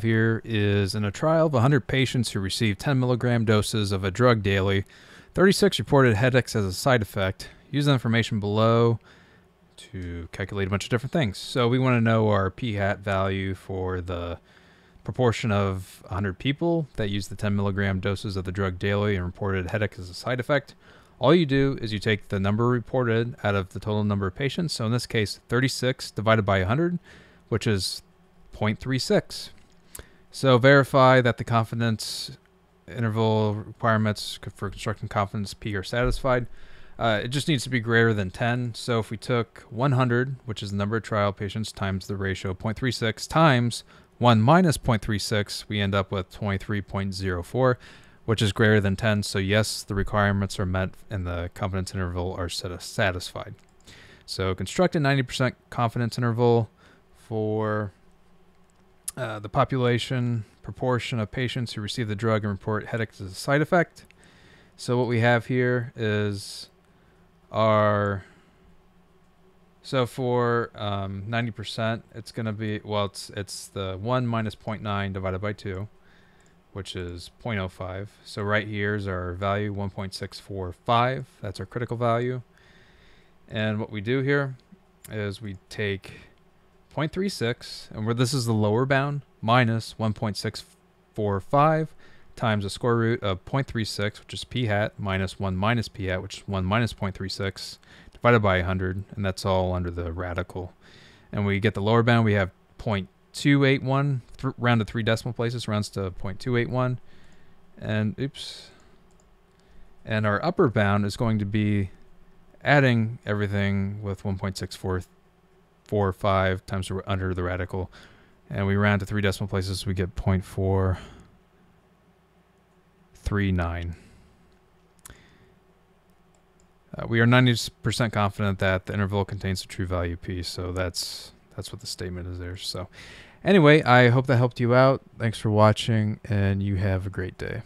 here is in a trial of 100 patients who received 10 milligram doses of a drug daily, 36 reported headaches as a side effect. Use the information below to calculate a bunch of different things. So we want to know our p hat value for the proportion of 100 people that used the 10 milligram doses of the drug daily and reported headache as a side effect. All you do is you take the number reported out of the total number of patients. So in this case, 36 divided by 100, which is 0.36. So verify that the confidence interval requirements for constructing confidence P are satisfied. Uh, it just needs to be greater than 10. So if we took 100, which is the number of trial patients, times the ratio 0.36 times 1 minus 0.36, we end up with 23.04, which is greater than 10. So yes, the requirements are met and the confidence interval are satisfied. So construct a 90% confidence interval for uh, the population proportion of patients who receive the drug and report headaches as a side effect. So what we have here is our so for um, 90%, it's going to be, well, it's, it's the 1 minus 0.9 divided by 2, which is 0.05. So right here is our value, 1.645. That's our critical value. And what we do here is we take 0.36, and where this is the lower bound, minus 1.645 times the square root of 0.36, which is p hat, minus 1 minus p hat, which is 1 minus 0.36, divided by 100, and that's all under the radical. And we get the lower bound, we have 0.281, th- round to three decimal places, rounds to 0.281. And, oops. And our upper bound is going to be adding everything with 1.643 four or five times under the radical, and we round to three decimal places, we get 0.439. Uh, we are 90% confident that the interval contains a true value p, so that's that's what the statement is there. So anyway, I hope that helped you out. Thanks for watching, and you have a great day.